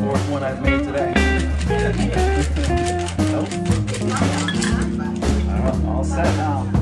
fourth one I've made today. nope. All set now.